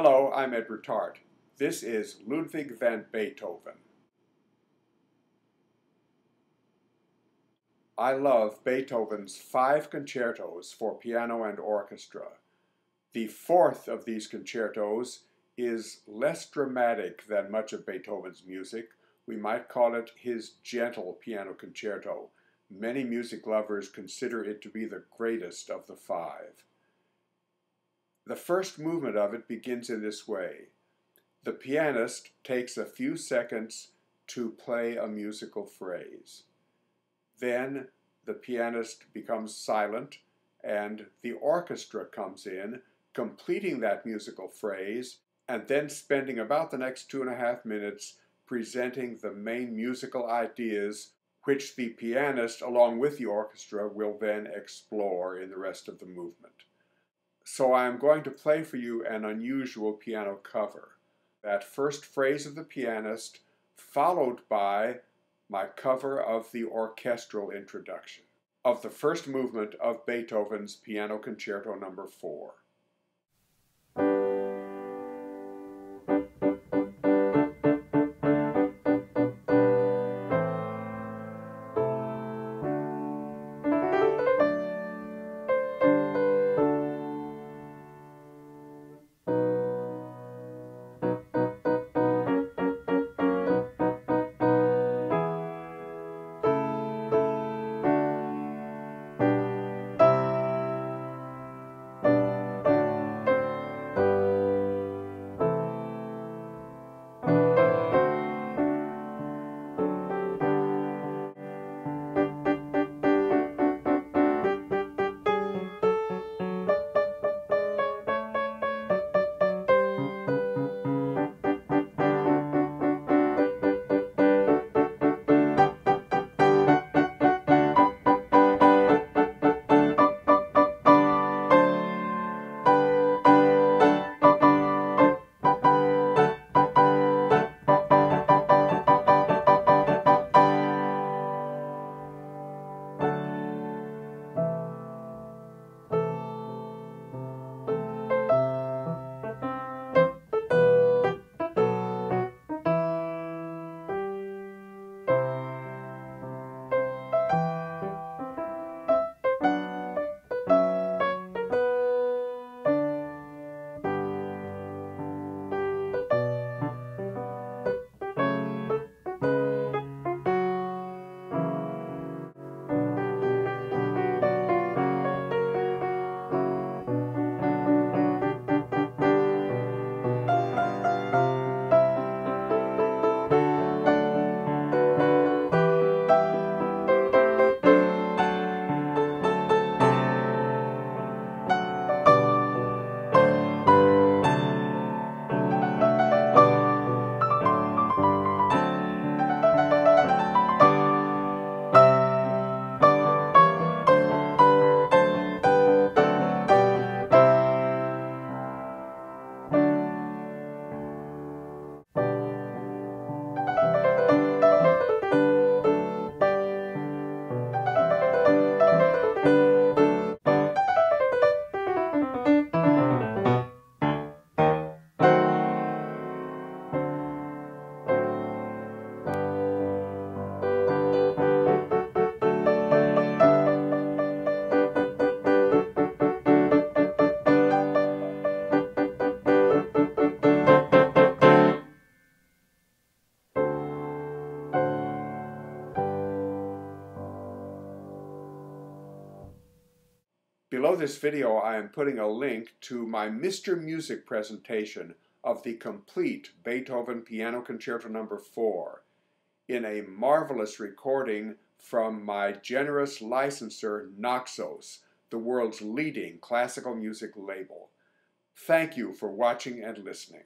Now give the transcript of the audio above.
Hello, I'm Edward Tarte. This is Ludwig van Beethoven. I love Beethoven's five concertos for piano and orchestra. The fourth of these concertos is less dramatic than much of Beethoven's music. We might call it his gentle piano concerto. Many music lovers consider it to be the greatest of the five. The first movement of it begins in this way. The pianist takes a few seconds to play a musical phrase. Then the pianist becomes silent and the orchestra comes in, completing that musical phrase, and then spending about the next two and a half minutes presenting the main musical ideas which the pianist, along with the orchestra, will then explore in the rest of the movement. So I'm going to play for you an unusual piano cover. That first phrase of the pianist, followed by my cover of the orchestral introduction of the first movement of Beethoven's Piano Concerto Number no. 4. Below this video, I am putting a link to my Mr. Music presentation of the complete Beethoven Piano Concerto No. 4 in a marvelous recording from my generous licensor Naxos, the world's leading classical music label. Thank you for watching and listening.